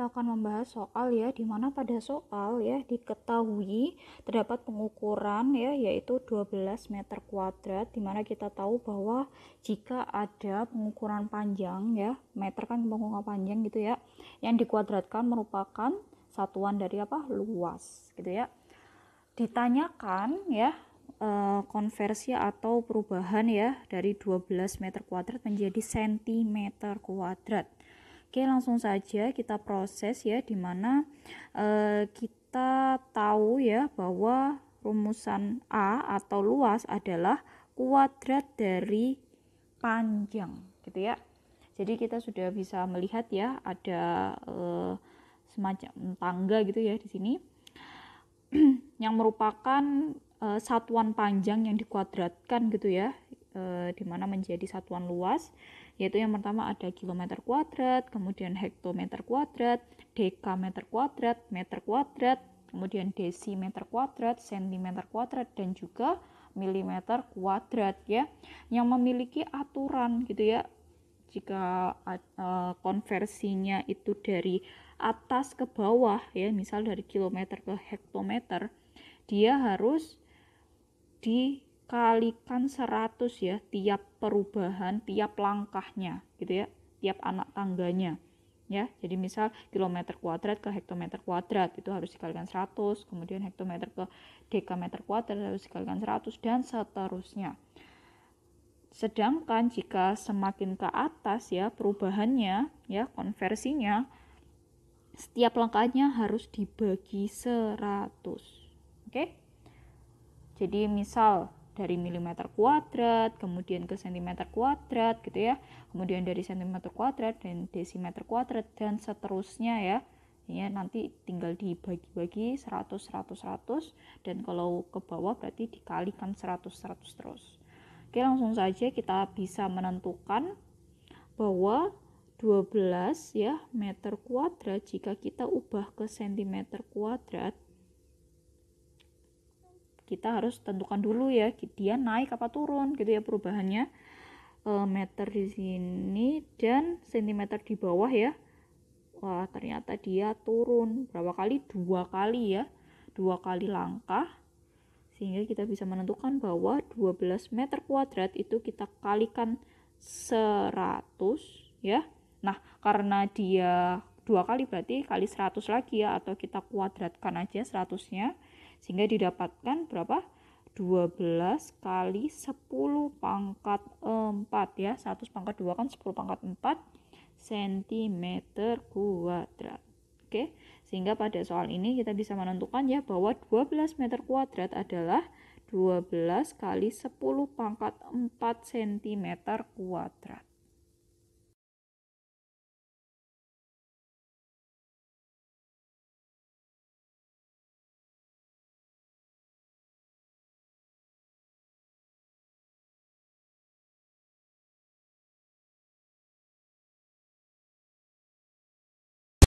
kita akan membahas soal ya di mana pada soal ya diketahui terdapat pengukuran ya yaitu 12 meter kuadrat di mana kita tahu bahwa jika ada pengukuran panjang ya meter kan pengukuran panjang gitu ya yang dikuadratkan merupakan satuan dari apa? Luas gitu ya. Ditanyakan ya eh, konversi atau perubahan ya dari 12 meter kuadrat menjadi sentimeter kuadrat Oke, langsung saja kita proses ya di mana uh, kita tahu ya bahwa rumusan A atau luas adalah kuadrat dari panjang gitu ya. Jadi kita sudah bisa melihat ya ada uh, semacam tangga gitu ya di sini yang merupakan uh, satuan panjang yang dikuadratkan gitu ya, uh, di mana menjadi satuan luas yaitu yang pertama ada kilometer kuadrat, kemudian hektometer kuadrat, dekameter kuadrat, meter kuadrat, kemudian desimeter kuadrat, sentimeter kuadrat dan juga milimeter kuadrat ya. Yang memiliki aturan gitu ya jika uh, konversinya itu dari atas ke bawah ya misal dari kilometer ke hektometer dia harus di kalikan 100 ya tiap perubahan tiap langkahnya gitu ya tiap anak tangganya ya. Jadi misal kilometer kuadrat ke hektometer kuadrat itu harus dikalikan 100 kemudian hektometer ke dekameter kuadrat harus dikalikan 100 dan seterusnya. Sedangkan jika semakin ke atas ya perubahannya ya konversinya setiap langkahnya harus dibagi 100 oke? Jadi misal dari milimeter kuadrat, kemudian ke sentimeter kuadrat gitu ya, kemudian dari sentimeter kuadrat dan desimeter kuadrat dan seterusnya ya. Ya, nanti tinggal dibagi-bagi 100 100 100 dan kalau ke bawah berarti dikalikan 100 100 terus. Oke, langsung saja kita bisa menentukan bahwa 12 ya meter kuadrat jika kita ubah ke sentimeter kuadrat kita harus tentukan dulu ya dia naik apa turun gitu ya perubahannya. E, meter di sini dan sentimeter di bawah ya. Wah ternyata dia turun berapa kali? Dua kali ya. Dua kali langkah. Sehingga kita bisa menentukan bahwa 12 meter kuadrat itu kita kalikan 100 ya. Nah karena dia dua kali berarti kali 100 lagi ya atau kita kuadratkan aja 100 nya sehingga didapatkan berapa? 12 kali 10 pangkat 4 ya. 100 pangkat 2 kan 10 pangkat 4 cm kuadrat. Oke sehingga pada soal ini kita bisa menentukan ya bahwa 12 meter kuadrat adalah 12 kali 10 pangkat 4 cm kuadrat